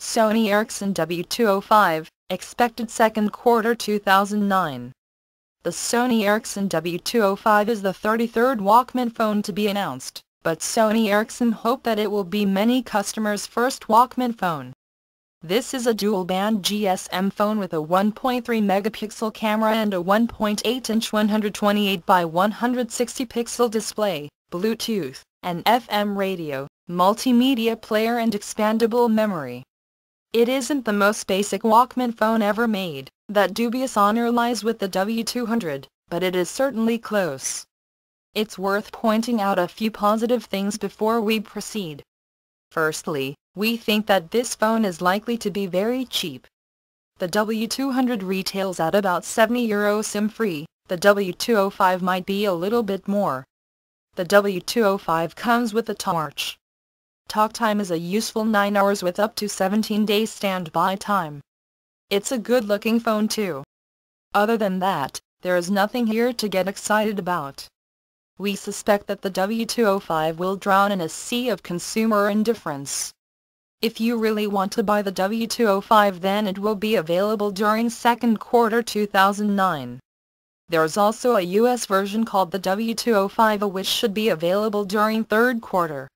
Sony Ericsson W205, expected second quarter 2009. The Sony Ericsson W205 is the 33rd Walkman phone to be announced, but Sony Ericsson hope that it will be many customers' first Walkman phone. This is a dual-band GSM phone with a 1.3 megapixel camera and a 1.8-inch 128 by 160 pixel display, Bluetooth, and FM radio, multimedia player and expandable memory. It isn't the most basic Walkman phone ever made, that dubious honor lies with the W200, but it is certainly close. It's worth pointing out a few positive things before we proceed. Firstly, we think that this phone is likely to be very cheap. The W200 retails at about 70 euro SIM-free, the W205 might be a little bit more. The W205 comes with a torch, Talk time is a useful 9 hours with up to 17 days standby time. It's a good looking phone too. Other than that, there is nothing here to get excited about. We suspect that the W205 will drown in a sea of consumer indifference. If you really want to buy the W205 then it will be available during second quarter 2009. There's also a US version called the W205 which should be available during third quarter.